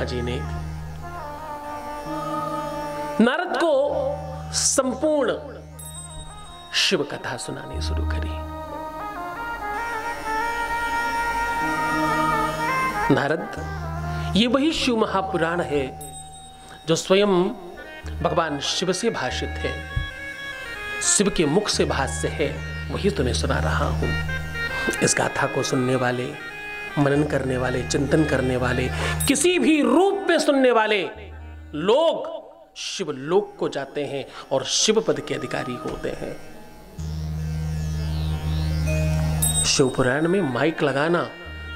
ब्रह्मा जी ने। नारद को संपूर्ण शिव कथा सुनानी शुरू करी। नारद, ये वही शिव महापुराण है जो स्वयं भगवान शिव से भाषित है। शिव के मुख से भाष्य है, वही तुम्हें सुना रहा हूँ। इस गाथा को सुनने वाले मनन करने वाले, चिंतन करने वाले, किसी भी रूप में सुनने वाले लोग शिवलोक को जाते हैं और शिव पद के अधिकारी होते हैं। शिवपुराण में माइक लगाना,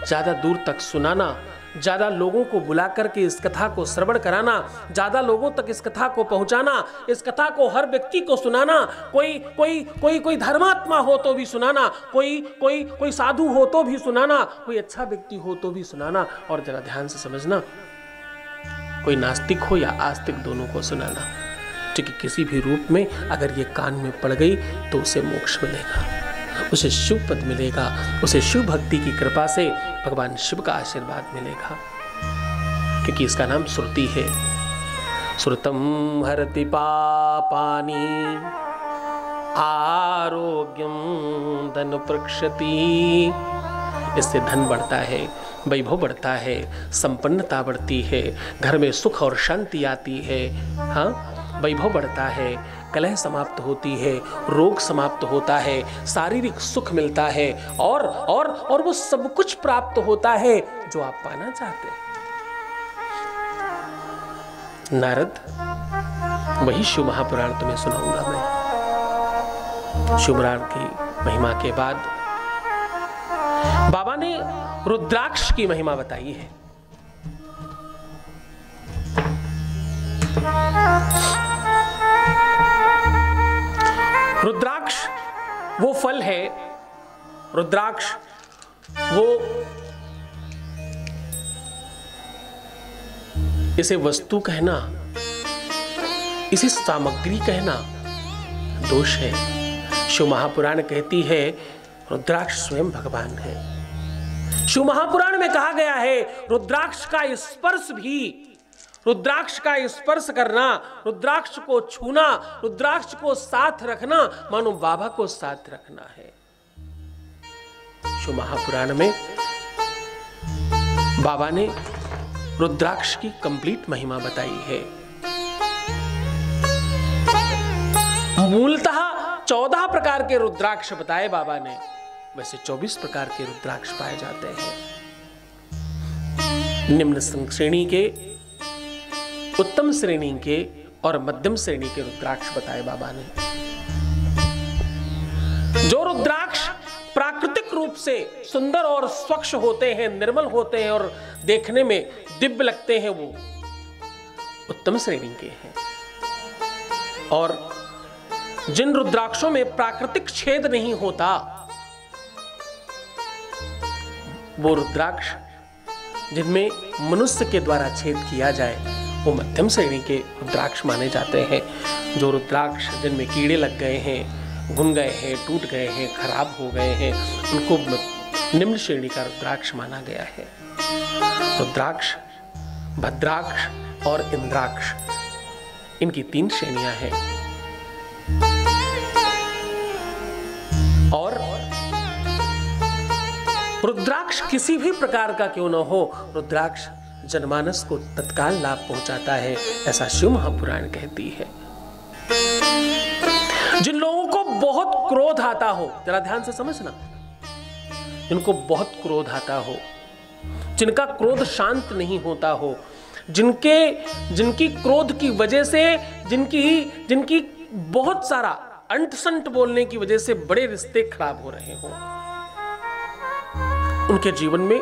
ज़्यादा दूर तक सुनाना ज़्यादा लोगों को बुला करके इस कथा को श्रवण कराना, ज़्यादा लोगों तक इस कथा को पहुंचाना, इस कथा को हर व्यक्ति को सुनाना, कोई कोई कोई कोई धर्मात्मा हो तो भी सुनाना, कोई कोई कोई साधु हो तो भी सुनाना, कोई अच्छा व्यक्ति हो तो भी सुनाना और जरा ध्यान से समझना, कोई नास्तिक हो या आस्तिक दोनों को सुनाना। क्योंकि किसी भी रूप में अगर ये कान में पड़ गई तो उसे मोक्ष मिलेगा। उसे शिव पद मिलेगा। उसे शिव भक्ति की कृपा से भगवान शिव का आशीर्वाद मिलेगा। क्योंकि इसका नाम श्रुति है। श्रुतम हरति पापानी, आरोग्यम धन प्रक्षति इससे धन बढ़ता है, वैभव बढ़ता है, संपन्नता बढ़ती है, घर में सुख और शांति आती है। हाँ वैभव बढ़ता है कलह समाप्त होती है, रोग समाप्त होता है, शारीरिक सुख मिलता है और और और वो सब कुछ प्राप्त होता है जो आप पाना चाहते हैं। नारद, वही शिव महापुराण तुम्हें सुनाऊँगा मैं। शिवपुराण की महिमा के बाद बाबा ने रुद्राक्ष की महिमा बताई है। रुद्राक्ष, वो फल है। रुद्राक्ष, वो इसे वस्तु कहना, इसे सामग्री कहना दोष है। शिव महापुराण कहती है, रुद्राक्ष स्वयं भगवान है। शिव महापुराण में कहा गया है, रुद्राक्ष का स्पर्श भी रुद्राक्ष का स्पर्श करना, रुद्राक्ष को छूना, रुद्राक्ष को साथ रखना, मानो बाबा को साथ रखना है। महापुराण में बाबा ने रुद्राक्ष की कंप्लीट महिमा बताई है। मूलतः चौदह प्रकार के रुद्राक्ष बताए बाबा ने, वैसे चौबीस प्रकार के रुद्राक्ष पाए जाते हैं। निम्न श्रेणी के उत्तम श्रेणी के और मध्यम श्रेणी के रुद्राक्ष बताए बाबा ने। जो रुद्राक्ष प्राकृतिक रूप से सुंदर और स्वच्छ होते हैं, निर्मल होते हैं और देखने में दिव्य लगते हैं, वो उत्तम श्रेणी के हैं। और जिन रुद्राक्षों में प्राकृतिक छेद नहीं होता, वो रुद्राक्ष जिनमें मनुष्य के द्वारा छेद किया जाए वो मध्यम श्रेणी के रुद्राक्ष माने जाते हैं, जो रुद्राक्ष जिनमें कीड़े लग गए हैं, घुन गए हैं, टूट गए हैं, खराब हो गए हैं, उनको निम्न श्रेणी का रुद्राक्ष माना गया है। रुद्राक्ष, भद्राक्ष और इंद्राक्ष, इनकी तीन श्रेणियाँ हैं। और रुद्राक्ष किसी भी प्रकार का क्यों न हो, रुद्राक्ष जनमानस को तत्काल लाभ पहुंचाता है, ऐसा शिव महापुराण कहती है। जिन लोगों को बहुत क्रोध आता हो, जरा ध्यान से समझना। जिनको बहुत क्रोध आता हो, जिनका क्रोध शांत नहीं होता हो, जिनके, जिनकी क्रोध की वजह से, जिनकी जिनकी बहुत सारा अंट संट बोलने की वजह से बड़े रिश्ते खराब हो रहे हो। उनके जीवन में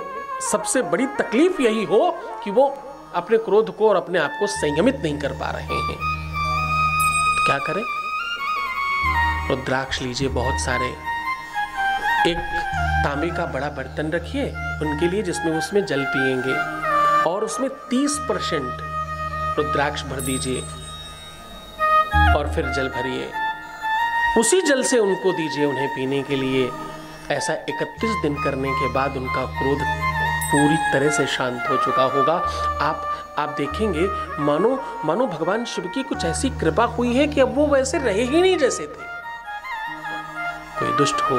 सबसे बड़ी तकलीफ़ यही हो कि वो अपने क्रोध को और अपने आप को संयमित नहीं कर पा रहे हैं। तो क्या करें? रुद्राक्ष लीजिए बहुत सारे। एक तांबे का बड़ा बर्तन रखिए, उनके लिए जिसमें उसमें जल पिएँगे और उसमें 30 परसेंट रुद्राक्ष भर दीजिए। और फिर जल भरिए। उसी जल से उनको दीजिए उन्हें पीने के लिए। ऐसा 31 दिन करने के बाद उनका क्रोध पूरी तरह से शांत हो चुका होगा। आप आप देखेंगे, मानो मानो भगवान शिव की कुछ ऐसी कृपा हुई है कि अब वो वैसे रहे ही नहीं जैसे थे। कोई दुष्ट हो,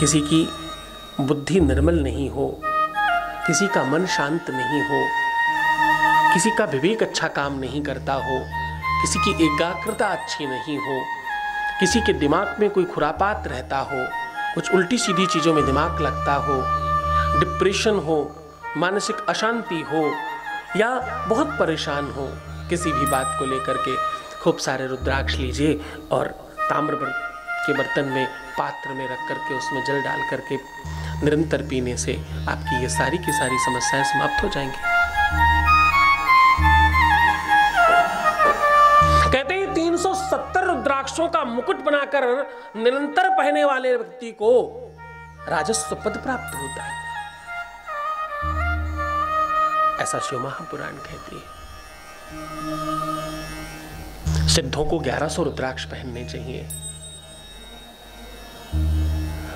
किसी की बुद्धि निर्मल नहीं हो, किसी का मन शांत नहीं हो, किसी का विवेक अच्छा काम नहीं करता हो, किसी की एकाग्रता अच्छी नहीं हो, किसी के दिमाग में कोई खुरापात रहता हो कुछ उल्टी सीधी चीज़ों में दिमाग लगता हो डिप्रेशन हो, मानसिक अशांति हो, या बहुत परेशान हो, किसी भी बात को लेकर के खूब सारे रुद्राक्ष लीजिए और ताम्र के बर्तन में, पात्र में रख करके उसमें जल डाल करके निरंतर पीने से आपकी ये सारी की सारी समस्याएँ समाप्त हो जाएँगी। 370 रुद्राक्षों का मुकुट बनाकर निरंतर पहने वाले व्यक्ति को राजस्व पद प्राप्त होता है। ऐसा शिव महापुराण कहती है। सिद्धों को 1100 रुद्राक्ष पहनने चाहिए।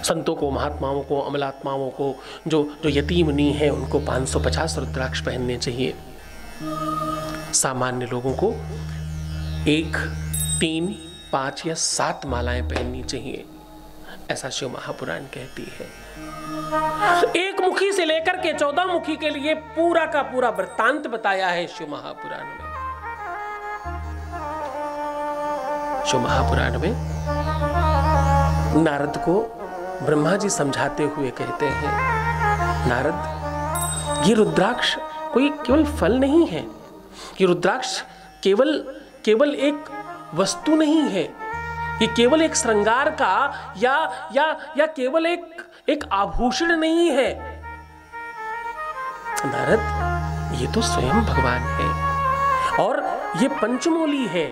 संतों को, महात्माओं को, अमलात्माओं को, जो जो यतीम नहीं है, उनको 550 रुद्राक्ष पहनने चाहिए। सामान्य लोगों को एक तीन, पाँच या सात मालाएँ पहननी चाहिए, ऐसा शिव महापुराण कहती है। एक मुखी से लेकर के चौदह मुखी के लिए पूरा का पूरा वृत्तांत बताया है शिव महापुराण में। शिव महापुराण में नारद को ब्रह्मा जी समझाते हुए कहते हैं, नारद, ये रुद्राक्ष कोई केवल फल नहीं है। ये रुद्राक्ष केवल केवल एक वस्तु नहीं है। ये केवल एक श्रृंगार का या या या केवल एक एक आभूषण नहीं है। नारद, ये तो स्वयं भगवान है और ये पंचमोली है।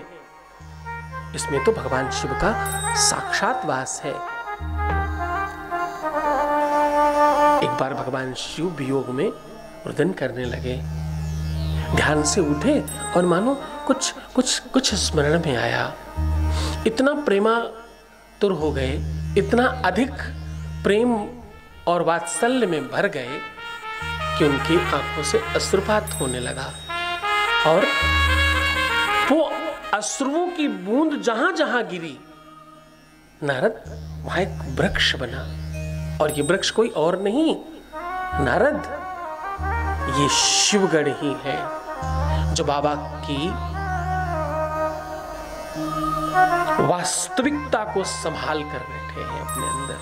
इसमें तो भगवान शिव का साक्षात वास है। एक बार भगवान शिव वियोग में रुदन करने लगे। ध्यान से उठे और मानो कुछ कुछ कुछ स्मरण में आया। इतना प्रेमा तुर हो गए, इतना अधिक प्रेम और वात्सल्य में भर गए कि उनकी आँखों से अश्रुपात होने लगा। और वो अश्रुओं की बूंद जहाँ जहाँ गिरी, नारद वहाँ एक वृक्ष बना। और ये वृक्ष कोई और नहीं, नारद, ये शिवगढ़ ही है। जो बाबा की वास्तविकता को संभाल कर बैठे हैं अपने अंदर।